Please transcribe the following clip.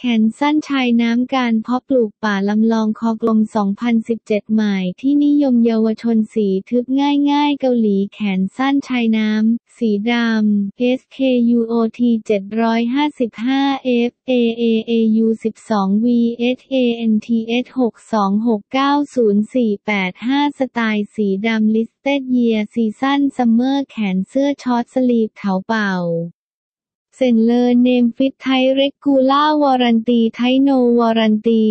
แขนสั้นชายน้ำการเพาะปลูกป่าลำลองคอกลม 2017 หมายที่นิยมเยาวชนสีทึบง่ายๆ เกาหลีแขนสั้นชายน้ำ สีดำ SKUOT 755 FAAAU 12 VSANTS 6269048 5 สไตล์สีดำ Listed Year Season Summer แขนเสื้อช็อตสลีฟเถาเป่า เซ็นเลอร์เนมฟิตไทเรกูล่าวอรันตีไทโนวอรันตี